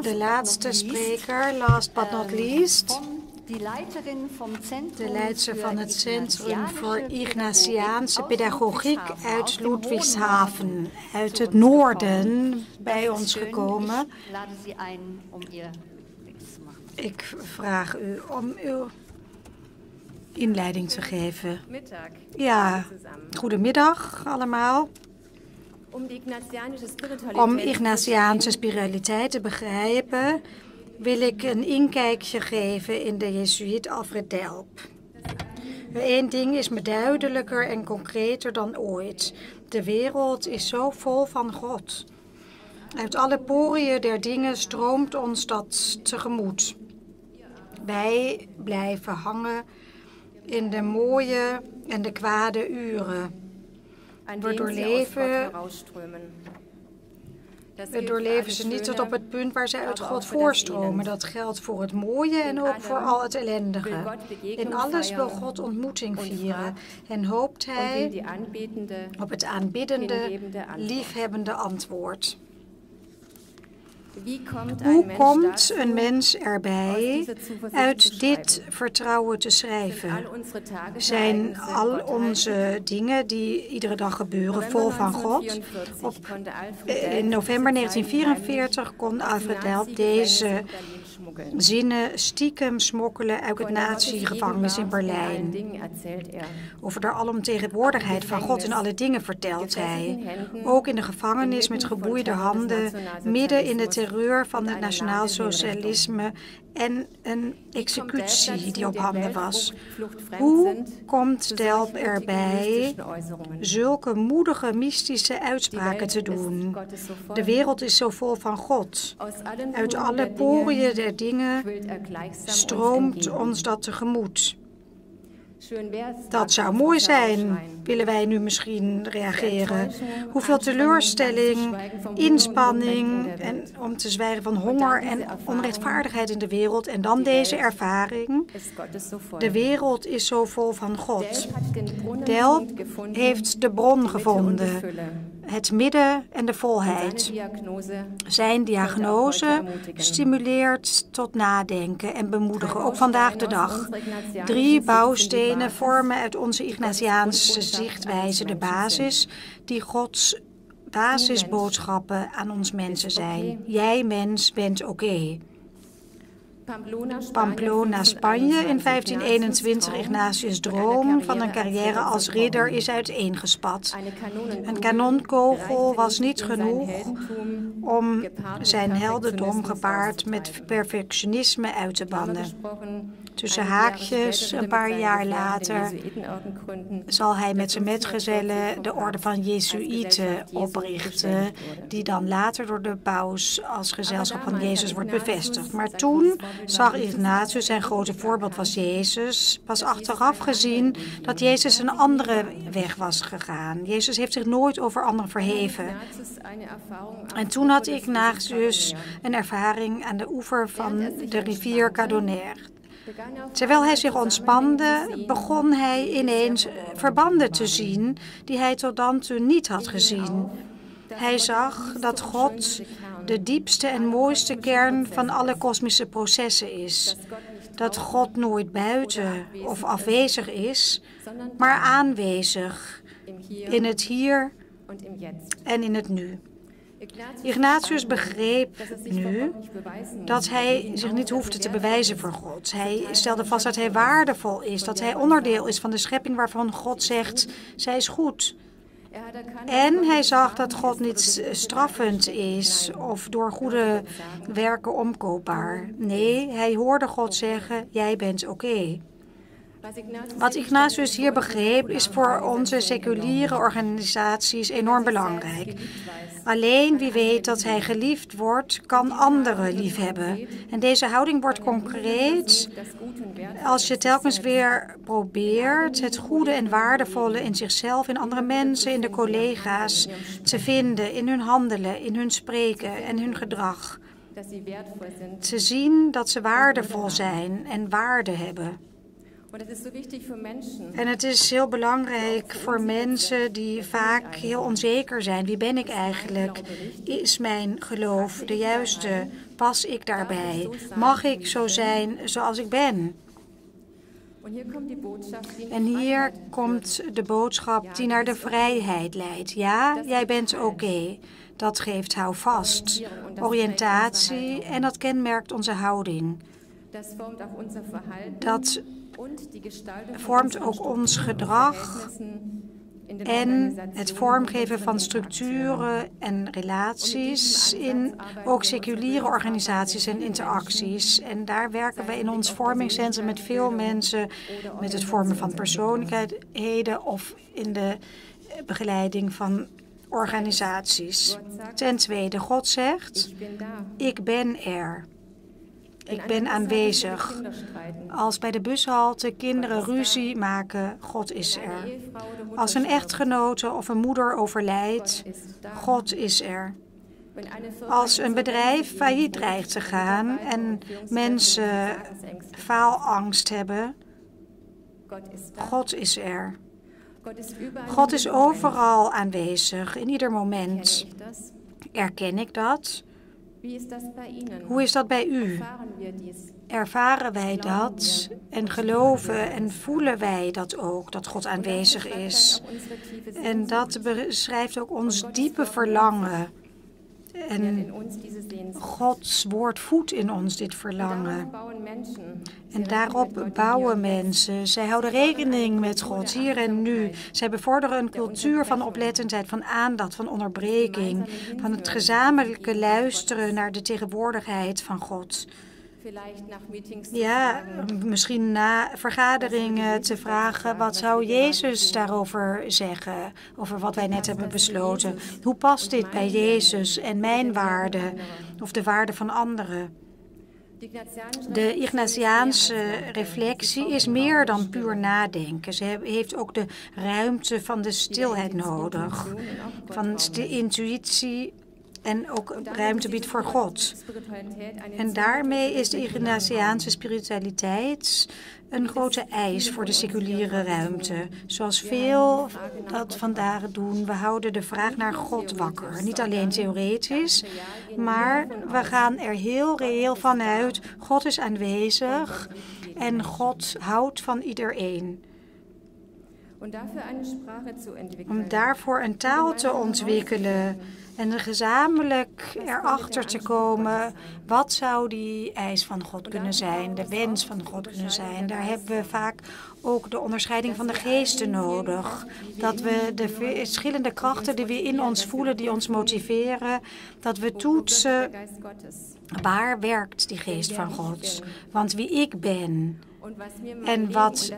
De laatste spreker, last but not least, de leidster van het Centrum voor Ignatiaanse Pedagogiek uit Ludwigshaven, uit het noorden, bij ons gekomen. Ik vraag u om uw inleiding te geven. Ja, goedemiddag allemaal. Om Ignatiaanse spiritualiteit te begrijpen, wil ik een inkijkje geven in de Jezuïet Alfred Delp. Eén ding is me duidelijker en concreter dan ooit. De wereld is zo vol van God. Uit alle poriën der dingen stroomt ons dat tegemoet. Wij blijven hangen in de mooie en de kwade uren. We doorleven, we doorleven ze niet tot op het punt waar zij uit God voorstromen. Dat geldt voor het mooie en ook voor al het ellendige. In alles wil God ontmoeting vieren en hoopt Hij op het aanbiddende, liefhebbende antwoord. Hoe komt een mens erbij uit dit vertrouwen te schrijven? Zijn al onze dingen die iedere dag gebeuren vol van God? Op, in november 1944 kon Alfred Delp deze zinnen stiekem smokkelen uit het nazi-gevangenis in Berlijn. Over de alomtegenwoordigheid van God in alle dingen vertelt hij. Ook in de gevangenis met geboeide handen, midden in de terreur van het nationaal socialisme en een executie die op handen was. Hoe komt Delp erbij zulke moedige mystische uitspraken te doen? De wereld is zo vol van God. Uit alle poriën der dingen stroomt ons dat tegemoet. Dat zou mooi zijn, willen wij nu misschien reageren. Hoeveel teleurstelling, inspanning en om te zwijgen van honger en onrechtvaardigheid in de wereld. En dan deze ervaring. De wereld is zo vol van God. Delp heeft de bron gevonden het midden en de volheid. Zijn diagnose stimuleert tot nadenken en bemoedigen, ook vandaag de dag. Drie bouwstenen vormen uit onze Ignatiaanse zichtwijze de basis die Gods basisboodschappen aan ons mensen zijn. Jij mens bent oké. Pamplona, Spanje in 1521. Ignatius' droom van een carrière als ridder is uiteengespat. Een kanonkogel was niet genoeg om zijn heldendom gepaard met perfectionisme uit te bannen. Tussen haakjes, een paar jaar later, zal hij met zijn metgezellen de orde van Jezuïeten oprichten, die dan later door de paus als gezelschap van Jezus wordt bevestigd. Maar toen zag Ignatius, zijn grote voorbeeld was Jezus, pas achteraf gezien dat Jezus een andere weg was gegaan. Jezus heeft zich nooit over anderen verheven. En toen had Ignatius een ervaring aan de oever van de rivier Cadoner. Terwijl hij zich ontspande, begon hij ineens verbanden te zien die hij tot dan toe niet had gezien. Hij zag dat God de diepste en mooiste kern van alle kosmische processen is. Dat God nooit buiten of afwezig is, maar aanwezig in het hier en in het nu. Ignatius begreep nu dat hij zich niet hoefde te bewijzen voor God. Hij stelde vast dat hij waardevol is, dat hij onderdeel is van de schepping waarvan God zegt, zij is goed. En hij zag dat God niet straffend is of door goede werken omkoopbaar. Nee, hij hoorde God zeggen, jij bent oké. Wat Ignatius hier begreep is voor onze seculiere organisaties enorm belangrijk. Alleen wie weet dat hij geliefd wordt, kan anderen liefhebben. En deze houding wordt concreet als je telkens weer probeert het goede en waardevolle in zichzelf, in andere mensen, in de collega's te vinden, in hun handelen, in hun spreken en hun gedrag. Te zien dat ze waardevol zijn en waarde hebben. En het is heel belangrijk voor mensen die vaak heel onzeker zijn. Wie ben ik eigenlijk? Is mijn geloof de juiste Pas ik daarbij? Mag ik zo zijn zoals ik ben? En hier komt de boodschap die naar de vrijheid leidt. Ja, jij bent oké. Dat geeft houvast, oriëntatie en dat kenmerkt onze houding. Dat vormt ook ons gedrag en het vormgeven van structuren en relaties in ook seculiere organisaties en interacties. En daar werken we in ons vormingscentrum met veel mensen met het vormen van persoonlijkheden of in de begeleiding van organisaties. Ten tweede, God zegt, ik ben er. Ik ben aanwezig. Als bij de bushalte kinderen ruzie maken, God is er. Als een echtgenote of een moeder overlijdt, God is er. Als een bedrijf failliet dreigt te gaan en mensen faalangst hebben, God is er. God is overal aanwezig, in ieder moment. Erken ik dat? Hoe is dat bij u? Ervaren wij dat en geloven en voelen wij dat ook, dat God aanwezig is? En dat beschrijft ook ons diepe verlangen en Gods woord voedt in ons dit verlangen. En daarop bouwen mensen. Zij houden rekening met God hier en nu. Zij bevorderen een cultuur van oplettendheid, van aandacht, van onderbreking, van het gezamenlijke luisteren naar de tegenwoordigheid van God. Ja, misschien na vergaderingen te vragen wat zou Jezus daarover zeggen, over wat wij net hebben besloten. Hoe past dit bij Jezus en mijn waarden of de waarden van anderen? De Ignatiaanse reflectie is meer dan puur nadenken. Ze heeft ook de ruimte van de stilheid nodig, van de intuïtie en ook ruimte biedt voor God. En daarmee is de Ignatiaanse spiritualiteit een grote eis voor de seculiere ruimte. Zoals veel dat vandaag doen, we houden de vraag naar God wakker. Niet alleen theoretisch, maar we gaan er heel reëel van uit. God is aanwezig en God houdt van iedereen. Om daarvoor een taal te ontwikkelen en gezamenlijk erachter te komen, wat zou die eis van God kunnen zijn, de wens van God kunnen zijn. Daar hebben we vaak ook de onderscheiding van de geesten nodig. Dat we de verschillende krachten die we in ons voelen, die ons motiveren, dat we toetsen waar werkt die geest van God. Want wie ik ben, en wat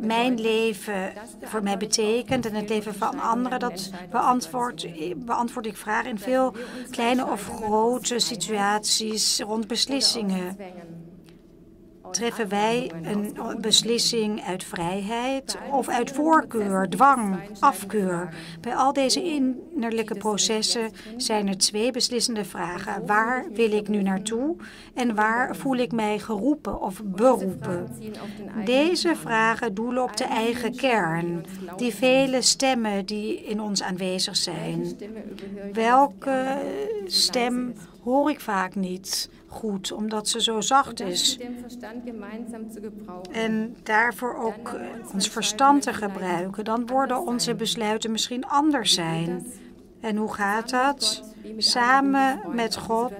mijn leven voor mij betekent en het leven van anderen, dat beantwoord, beantwoord ik vragen in veel kleine of grote situaties rond beslissingen treffen wij een beslissing uit vrijheid of uit voorkeur, dwang, afkeur? Bij al deze innerlijke processen zijn er twee beslissende vragen. Waar wil ik nu naartoe en waar voel ik mij geroepen of beroepen? Deze vragen doelen op de eigen kern, die vele stemmen die in ons aanwezig zijn. Welke stem hoor ik vaak niet goed, omdat ze zo zacht is. En daarvoor ook eh, ons verstand te gebruiken, dan worden onze besluiten misschien anders zijn. En hoe gaat dat? Samen met God,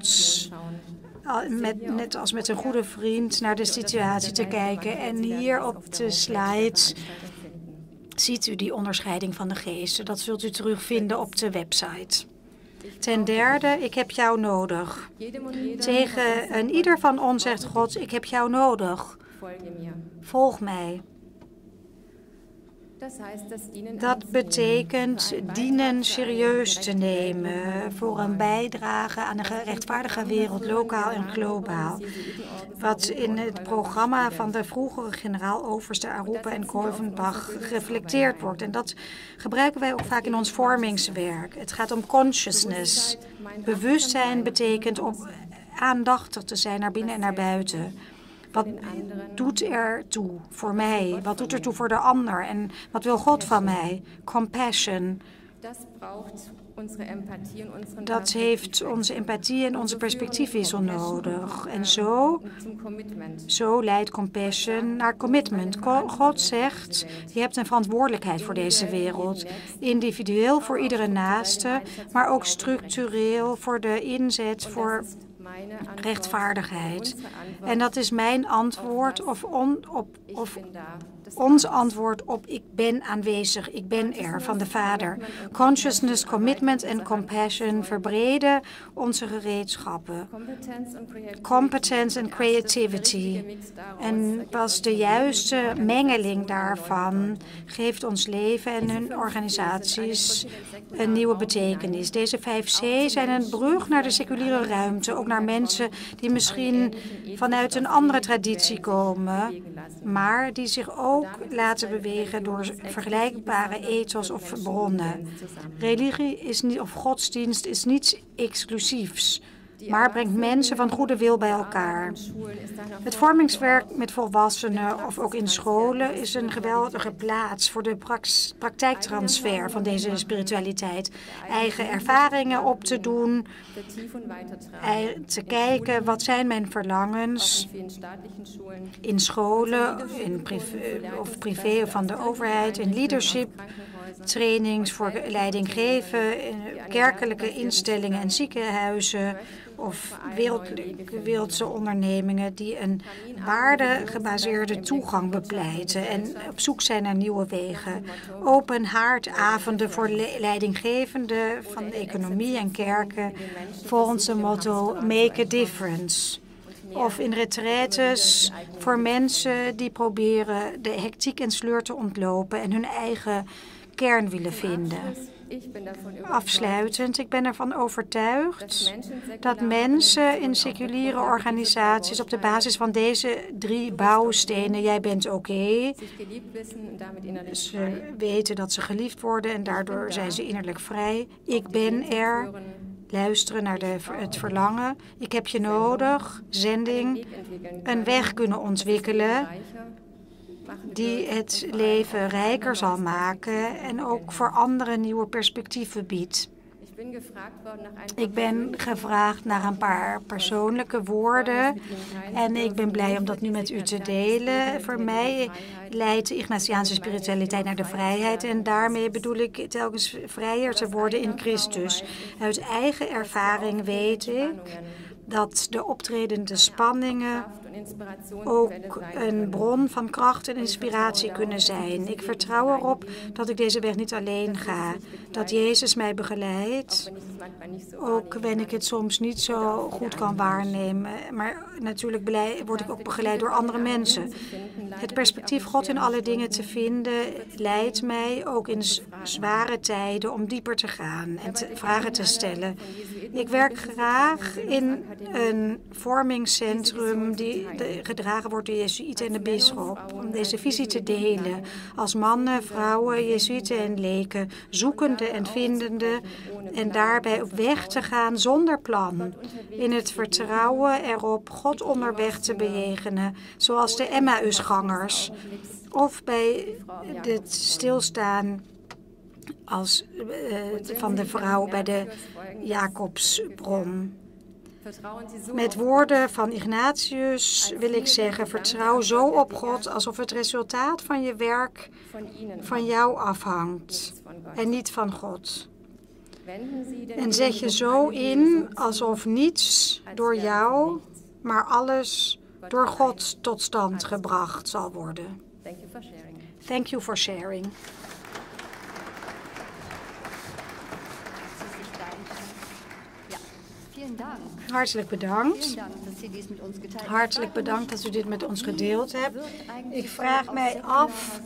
met, net als met een goede vriend, naar de situatie te kijken. En hier op de slides ziet u die onderscheiding van de geesten. Dat zult u terugvinden op de website. Ten derde, ik heb jou nodig. Tegen een ieder van ons zegt God, ik heb jou nodig. Volg mij. Dat betekent dienen serieus te nemen voor een bijdrage aan een gerechtvaardige wereld, lokaal en globaal. Wat in het programma van de vroegere generaal-overste Arupa en Korvenbach gereflecteerd wordt. En dat gebruiken wij ook vaak in ons vormingswerk. Het gaat om consciousness. Bewustzijn betekent om aandachtig te zijn naar binnen en naar buiten. Wat doet er toe voor mij? Wat doet er toe voor de ander? En wat wil God van mij? Compassion. Dat heeft onze empathie en onze perspectiefwissel nodig. En zo, zo leidt compassion naar commitment. God zegt, je hebt een verantwoordelijkheid voor deze wereld. Individueel voor iedere naaste, maar ook structureel voor de inzet voor rechtvaardigheid. En dat is mijn antwoord of on, op, of ons antwoord op ik ben aanwezig, ik ben er van de Vader. Consciousness, commitment en compassion verbreden onze gereedschappen. Competence en creativity. En pas de juiste mengeling daarvan geeft ons leven en hun organisaties een nieuwe betekenis. Deze vijf C zijn een brug naar de seculiere ruimte, ook naar mensen die misschien vanuit een andere traditie komen, maar die zich ook laten bewegen door vergelijkbare ethos of bronnen. Religie is niet, of godsdienst is niets exclusiefs maar brengt mensen van goede wil bij elkaar. Het vormingswerk met volwassenen of ook in scholen is een geweldige plaats voor de praktijktransfer van deze spiritualiteit. Eigen ervaringen op te doen, te kijken wat zijn mijn verlangens in scholen in privé, of privé van de overheid, in leadership trainings voor leidinggeven, in kerkelijke instellingen en ziekenhuizen, of wereldse ondernemingen die een waardegebaseerde toegang bepleiten en op zoek zijn naar nieuwe wegen. Open haardavonden voor leidinggevenden van economie en kerken volgens de motto Make a Difference. Of in retraites voor mensen die proberen de hectiek en sleur te ontlopen en hun eigen kern willen vinden. Afsluitend, ik ben ervan overtuigd dat mensen in seculiere organisaties op de basis van deze drie bouwstenen, jij bent oké, ze weten dat ze geliefd worden en daardoor zijn ze innerlijk vrij. Ik ben er, luisteren naar de, het verlangen. Ik heb je nodig, zending, een weg kunnen ontwikkelen die het leven rijker zal maken en ook voor anderen nieuwe perspectieven biedt. Ik ben gevraagd naar een paar persoonlijke woorden en ik ben blij om dat nu met u te delen. Voor mij leidt de Ignatiaanse spiritualiteit naar de vrijheid en daarmee bedoel ik telkens vrijer te worden in Christus. Uit eigen ervaring weet ik dat de optredende spanningen ook een bron van kracht en inspiratie kunnen zijn. Ik vertrouw erop dat ik deze weg niet alleen ga, dat Jezus mij begeleidt, ook wanneer ik het soms niet zo goed kan waarnemen. Maar natuurlijk word ik ook begeleid door andere mensen. Het perspectief God in alle dingen te vinden leidt mij ook in zware tijden om dieper te gaan en te, vragen te stellen. Ik werk graag in een vormingscentrum die gedragen wordt door Jezuïeten en de bisschop. Om deze visie te delen als mannen, vrouwen, Jezuïeten en leken, zoekende en vindende. En daarbij op weg te gaan zonder plan. In het vertrouwen erop God onderweg te bejegenen, zoals de Emmausgangers. Of bij het stilstaan als, uh, van de vrouw bij de Jacobsbron. Met woorden van Ignatius wil ik zeggen, vertrouw zo op God alsof het resultaat van je werk van jou afhangt en niet van God. En zet je zo in alsof niets door jou, maar alles door God tot stand gebracht zal worden. Thank you for sharing. Hartelijk bedankt. Hartelijk bedankt dat u dit met ons gedeeld hebt. Ik vraag mij af,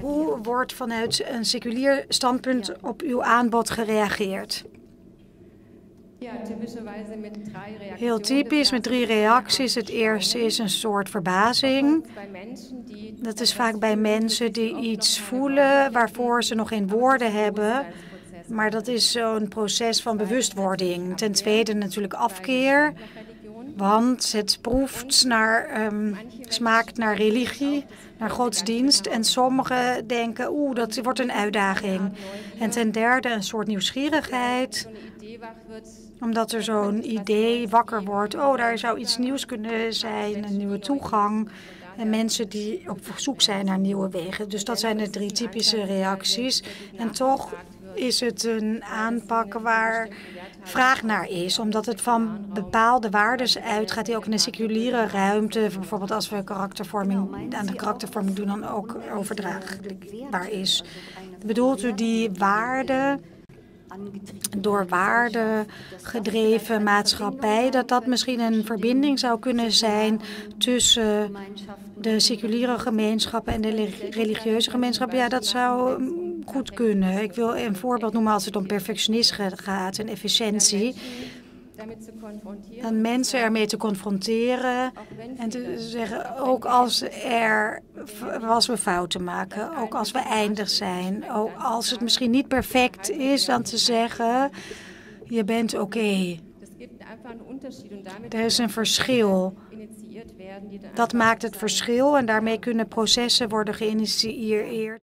hoe wordt vanuit een seculier standpunt op uw aanbod gereageerd? Heel typisch met drie reacties. Het eerste is een soort verbazing. Dat is vaak bij mensen die iets voelen waarvoor ze nog geen woorden hebben. Maar dat is zo'n proces van bewustwording. Ten tweede natuurlijk afkeer. Want het proeft naar, um, smaakt naar religie, naar godsdienst. En sommigen denken, oeh, dat wordt een uitdaging. En ten derde een soort nieuwsgierigheid omdat er zo'n idee wakker wordt. Oh, daar zou iets nieuws kunnen zijn, een nieuwe toegang. En mensen die op zoek zijn naar nieuwe wegen. Dus dat zijn de drie typische reacties. En toch is het een aanpak waar vraag naar is, omdat het van bepaalde waarden uitgaat die ook in een seculiere ruimte, bijvoorbeeld als we karaktervorming aan de karaktervorming doen, dan ook overdraagbaar is. Bedoelt u die waarden door waarden gedreven maatschappij, dat dat misschien een verbinding zou kunnen zijn tussen de seculiere gemeenschappen en de religieuze gemeenschappen? Ja, dat zou goed kunnen. Ik wil een voorbeeld noemen als het om perfectionisme gaat en efficiëntie. En mensen ermee te confronteren en te zeggen, ook als, er, als we fouten maken, ook als we eindig zijn, ook als het misschien niet perfect is, dan te zeggen, je bent oké. Er is een verschil. Dat maakt het verschil en daarmee kunnen processen worden geïnitieerd